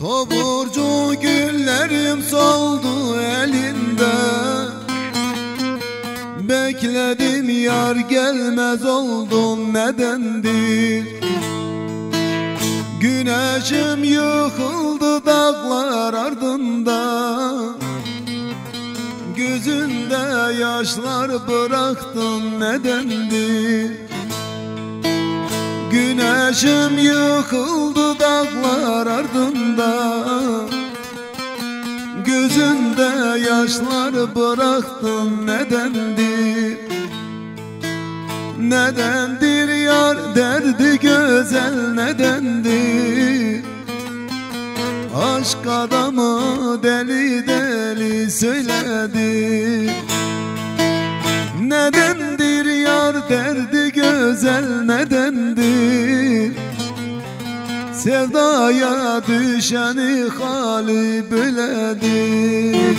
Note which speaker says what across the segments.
Speaker 1: Taburcu güllerim soldu elinde. Bekledim yar gelmez oldum nedendir? Güneşim yıkıldı dağlar ardında. Gözünde yaşlar bıraktın nedendir? Güneşim yıkıldı dağlar ardında. Gözünde yaşlar bıraktın nedendir Nedendir yar derdi güzel nedendir Aşk adamı deli deli söyledi. Nedendir yar derdi güzel nedendir? Sevdaya düşeni hali böyledir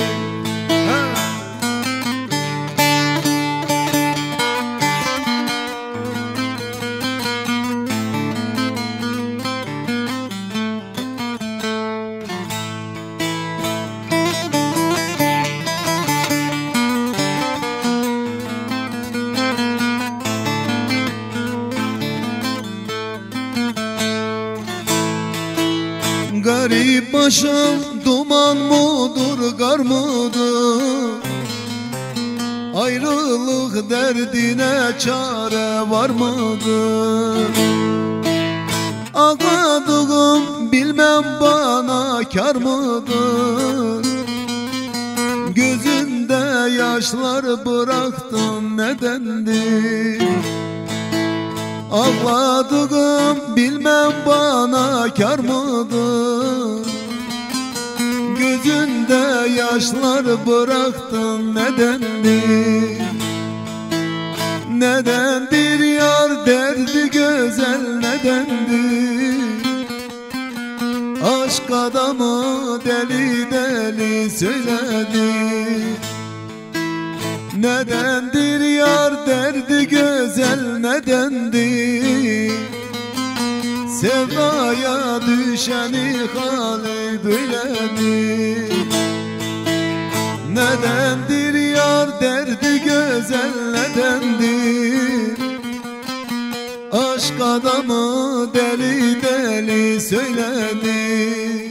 Speaker 1: Garip başım duman mudur gar mıdır? Ayrılık derdine çare var mıdır? Ağladığım bilmem bana kar mıdır? Gözünde yaşlar bıraktın nedendir Ağladığım bilmem bana kar mıdır? Gözünde yaşlar bıraktın nedendir Nedendir yar derdi güzel nedendir Aşk adamı deli deli söyledi. Nedendir yar derdi güzel nedendir Sevdaya düşeni hali böyledir Nedendir yar derdi güzel nedendir Aşk adamı deli deli söyledi